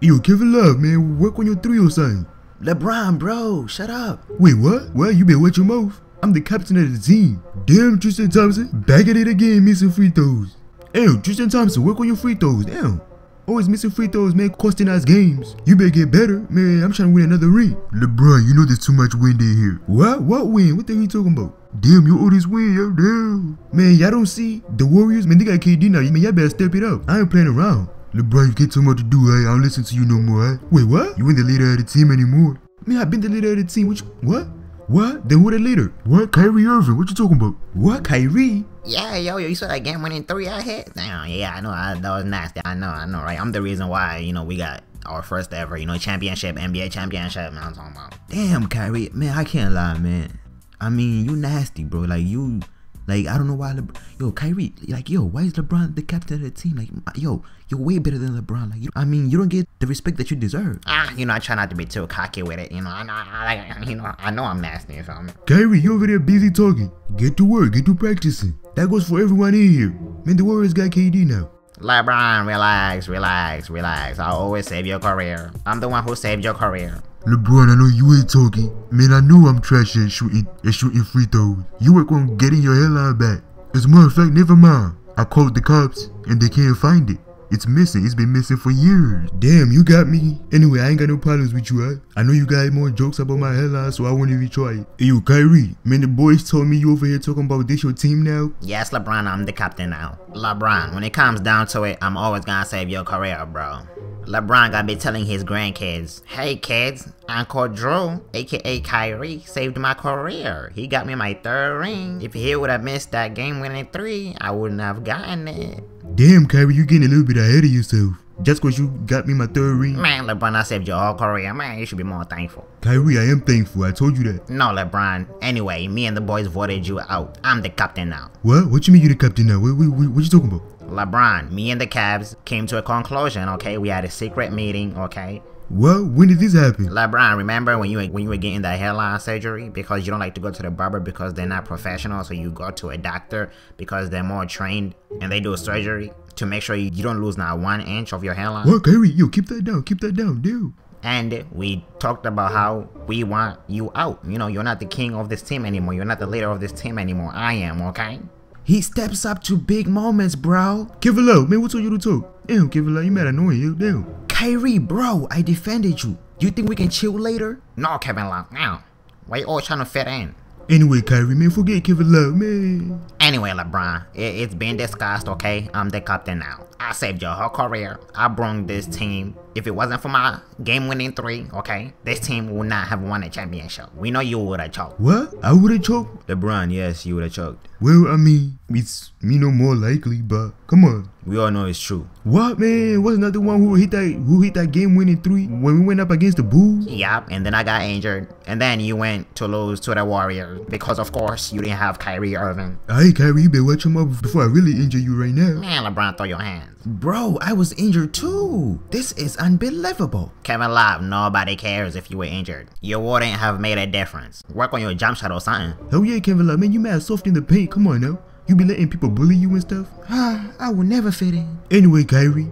Yo, Kevin Love, man, work on your three oh or something. LeBron, bro, shut up. Wait, what? Well, you better watch your mouth. I'm the captain of the team. Damn, Tristan Thompson, back at it again, missing free throws. Damn, Tristan Thompson, work on your free throws. Damn. Always missing free throws, man, costing us games. You better get better, man. I'm trying to win another ring. LeBron, you know there's too much wind in here. What? What win? What the hell you talking about? Damn, you owe this win, yo, damn. Man, y'all don't see the Warriors? Man, they got KD now. Man, y'all better step it up. I ain't playing around. LeBron, you get too much to do, eh? I don't listen to you no more, eh? Wait, what? You ain't the leader of the team anymore. Man, I've been the leader of the team. Which what? What? Then who the leader? What? Kyrie Irving. What you talking about? What? Kyrie? Yeah, yo, yo, you saw that game winning three I hit? Damn, yeah, I know, I, that was nasty. I know, I know, right? I'm the reason why, you know, we got our first ever, you know, championship, NBA championship, man, I'm talking about. Damn, Kyrie, man, I can't lie, man. I mean, you nasty, bro. Like, you, like, I don't know why, LeBron, yo, Kyrie, like, yo, why is LeBron the captain of the team? Like, yo, you're way better than LeBron. Like, you, I mean, you don't get the respect that you deserve. Ah, you know, I try not to be too cocky with it. You know, I know, I, like, you know, I know I'm nasty. You feel me? Kyrie, you over there busy talking. Get to work. Get to practicing. That goes for everyone in here. Man, the Warriors got KD now. LeBron, relax, relax, relax. I'll always save your career. I'm the one who saved your career. LeBron, I know you ain't talking. Man, I know I'm trash at shooting at shooting free throws. You work on getting your hairline back. As a matter of fact, never mind. I called the cops and they can't find it. It's missing. It's been missing for years. Damn, you got me. Anyway, I ain't got no problems with you, right? I know you got more jokes about my hairline, so I won't even try it. Hey, yo, Kyrie, man, the boys told me you over here talking about this your team now. Yes, LeBron, I'm the captain now. LeBron, when it comes down to it, I'm always gonna save your career, bro. LeBron gotta be telling his grandkids, hey kids, Uncle Drew, aka Kyrie, saved my career. He got me my third ring. If he would have missed that game winning three, I wouldn't have gotten it. Damn, Kyrie, you getting a little bit ahead of yourself. Just cause you got me my third ring. Man, LeBron, I saved your whole career. Man, you should be more thankful. Kyrie, I am thankful. I told you that. No, LeBron. Anyway, me and the boys voted you out. I'm the captain now. What? What you mean you're the captain now? What, what, what, what you talking about? LeBron, me and the Cavs came to a conclusion, okay? We had a secret meeting, okay? What? When did this happen? LeBron, remember when you were, when you were getting that hairline surgery because you don't like to go to the barber because they're not professional, so you go to a doctor because they're more trained and they do a surgery to make sure you, you don't lose not one inch of your hairline. What, Kyrie? Yo, keep that down. Keep that down, dude. And we talked about how we want you out. You know, you're not the king of this team anymore. You're not the leader of this team anymore. I am, okay? He steps up to big moments, bro. Kevin Love, man, what told you to talk? Damn, Kevin Love, you mad annoying, yo, damn. Kyrie, bro, I defended you. Do you think we can chill later? No, Kevin Love, now. Why you all trying to fit in? Anyway, Kyrie, man, forget Kevin Love, man. Anyway, LeBron, it, it's been discussed, okay? I'm the captain now. I saved your whole career. I brought this team. If it wasn't for my game-winning three, okay, this team would not have won a championship. We know you would have choked. What? I would have choked? LeBron, yes, you would have choked. Well, I mean, it's me no more likely, but come on. We all know it's true. What man? Wasn't that the one who hit that who hit that game winning three when we went up against the Bulls? Yep, and then I got injured. And then you went to lose to the Warriors because of course you didn't have Kyrie Irving. Hey Kyrie, you better watch him up before I really injure you right now. Man, LeBron, throw your hands. Bro, I was injured too. This is unbelievable. Kevin Love, nobody cares if you were injured. You wouldn't have made a difference. Work on your jump shot or something. Hell yeah, Kevin Love, man, you mad soft in the paint. Come on now. You be letting people bully you and stuff? Ah, I will never fit in. Anyway, Kyrie,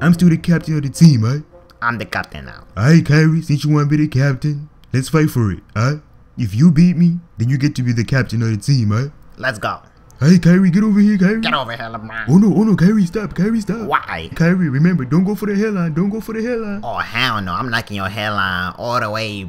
I'm still the captain of the team, right? I'm the captain now. Alright, Kyrie, since you want to be the captain, let's fight for it, alright? If you beat me, then you get to be the captain of the team, alright? Let's go. Hey, Kyrie, get over here, Kyrie. Get over here, LeBron. Oh no, oh no, Kyrie, stop, Kyrie, stop. Why? Kyrie, remember, don't go for the hairline, don't go for the hairline. Oh, hell no. I'm knocking your hairline all the way